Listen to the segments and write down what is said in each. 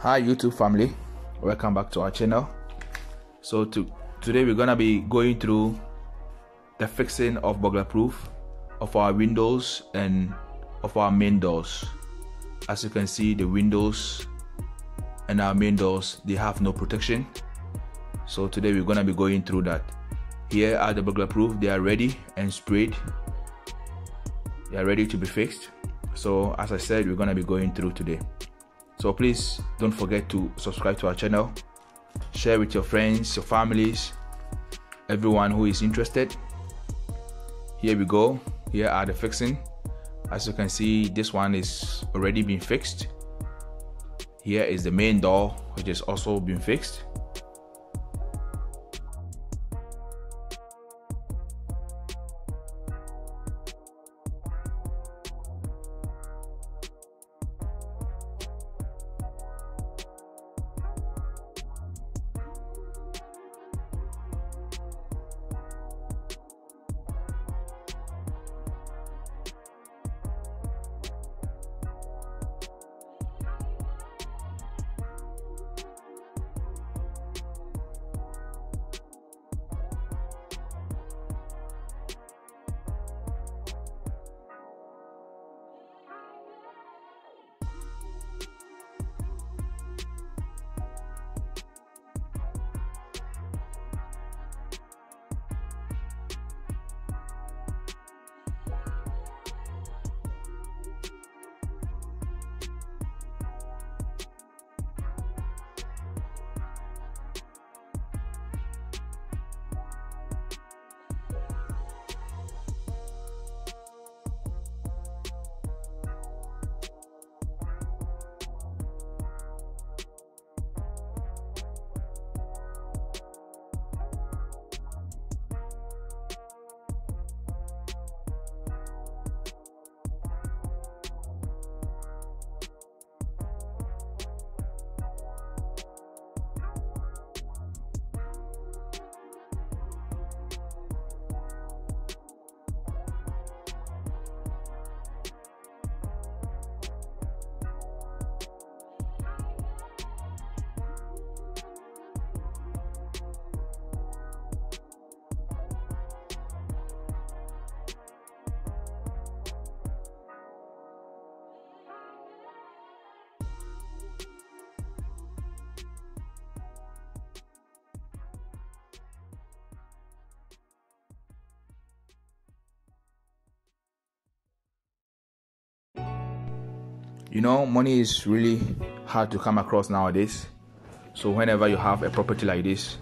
hi youtube family. Welcome back to our channel. So to, today we're gonna be going through the fixing of burglar proof of our windows and of our main doors. As you can see the windows and our main doors they have no protection. So today we're gonna be going through that. Here are the burglar proof. They are ready and sprayed. They are ready to be fixed. So as i said we're gonna be going through today so please don't forget to subscribe to our channel, share with your friends, your families, everyone who is interested. Here we go. Here are the fixing. As you can see, this one is already been fixed. Here is the main door, which is also been fixed. You know money is really hard to come across nowadays. So whenever you have a property like this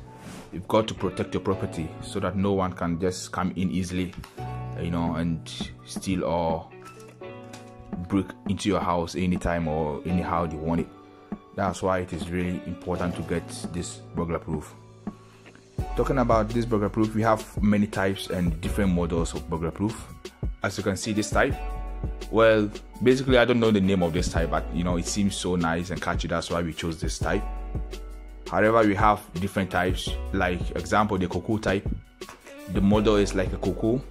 you've got to protect your property so that no one can just come in easily you know and steal or break into your house anytime or anyhow they want it. That's why it is really important to get this burglar proof. Talking about this burglar proof we have many types and different models of burglar proof. As you can see this type well, basically, I don't know the name of this type, but you know, it seems so nice and catchy. That's why we chose this type. However, we have different types. Like example, the cocoa type. The model is like a cocoa,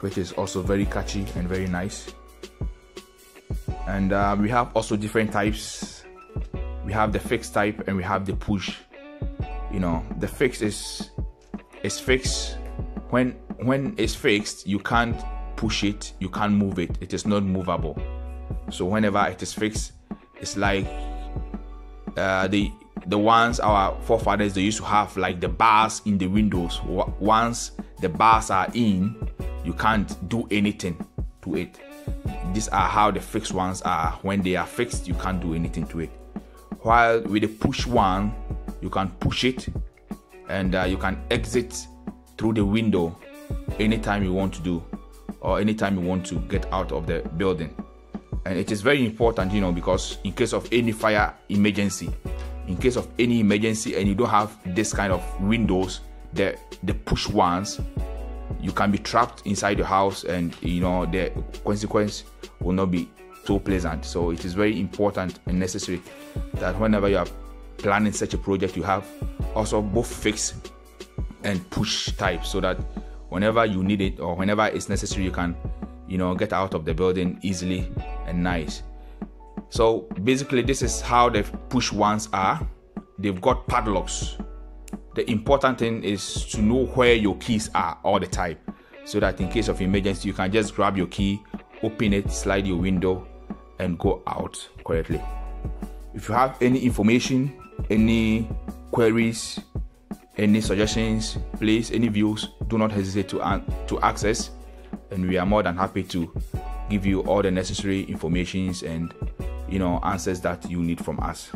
which is also very catchy and very nice. And uh, we have also different types. We have the fixed type and we have the push. You know, the fixed is is fixed. When when it's fixed, you can't push it, you can't move it. It is not movable. So whenever it is fixed, it's like uh, the the ones our forefathers they used to have like the bars in the windows. Once the bars are in, you can't do anything to it. These are how the fixed ones are. When they are fixed, you can't do anything to it. While with the push one, you can push it and uh, you can exit through the window anytime you want to do or anytime you want to get out of the building. And it is very important, you know, because in case of any fire emergency, in case of any emergency and you don't have this kind of windows, the the push ones, you can be trapped inside the house and you know the consequence will not be so pleasant. So it is very important and necessary that whenever you are planning such a project, you have also both fixed and push type so that whenever you need it or whenever it's necessary you can you know get out of the building easily and nice. So basically this is how the push ones are. They've got padlocks. The important thing is to know where your keys are all the time so that in case of emergency you can just grab your key open it slide your window and go out correctly. If you have any information any queries any suggestions please any views do not hesitate to, to access. And we are more than happy to give you all the necessary informations and you know answers that you need from us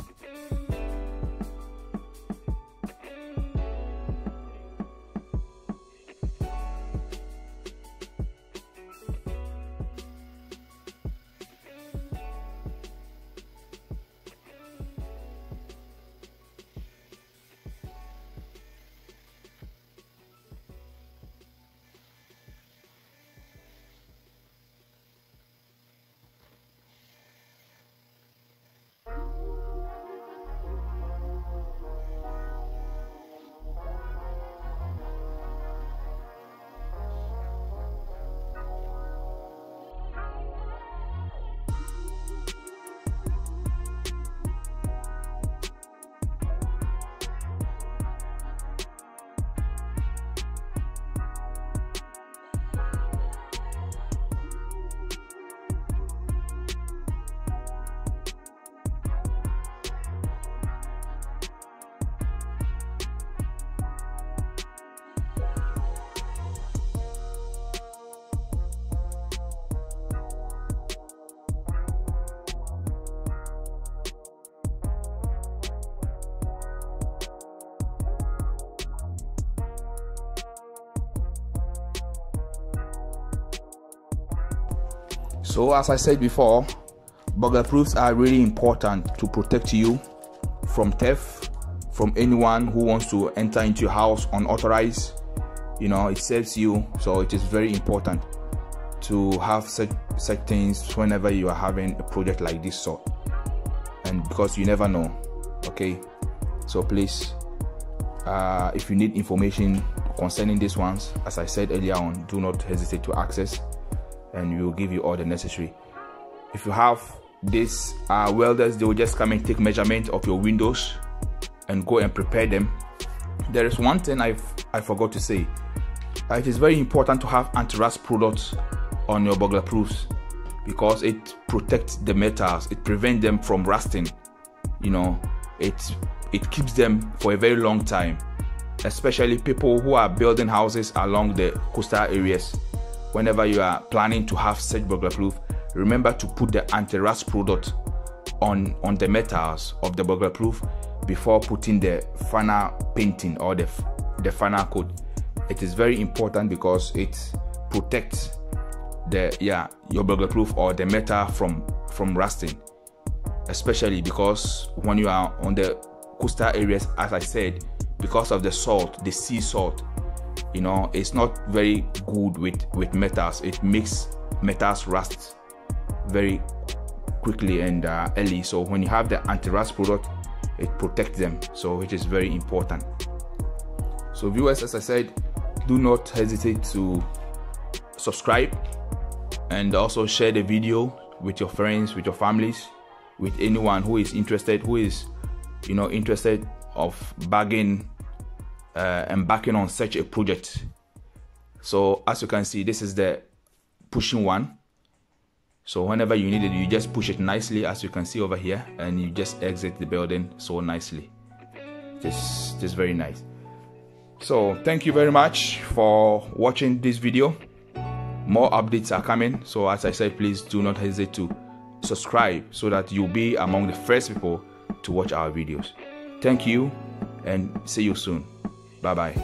So, as I said before, burglar proofs are really important to protect you from theft, from anyone who wants to enter into your house unauthorized. You know, it saves you, so it is very important to have such, such things whenever you are having a project like this sort. And because you never know, okay? So, please, uh, if you need information concerning these ones, as I said earlier on, do not hesitate to access and we will give you all the necessary. If you have these uh, welders, they will just come and take measurement of your windows and go and prepare them. There is one thing I I forgot to say. Uh, it is very important to have anti-rust products on your burglar proofs because it protects the metals. It prevents them from rusting. You know, it it keeps them for a very long time. Especially people who are building houses along the coastal areas whenever you are planning to have such burglar proof, remember to put the anti-rust product on on the metals of the burglar proof before putting the final painting or the the final coat. It is very important because it protects the yeah your burglar proof or the metal from from rusting especially because when you are on the coastal areas as i said because of the salt the sea salt you know it's not very good with with metals. It makes metals rust very quickly and uh, early. So when you have the anti-rust product it protects them. So it is very important. So viewers as i said do not hesitate to subscribe and also share the video with your friends with your families with anyone who is interested who is you know interested of bagging uh, embarking on such a project. So as you can see, this is the pushing one. So whenever you need it, you just push it nicely as you can see over here and you just exit the building so nicely. Just, just very nice. So thank you very much for watching this video. More updates are coming. So as I said, please do not hesitate to subscribe so that you'll be among the first people to watch our videos. Thank you and see you soon. Bye bye.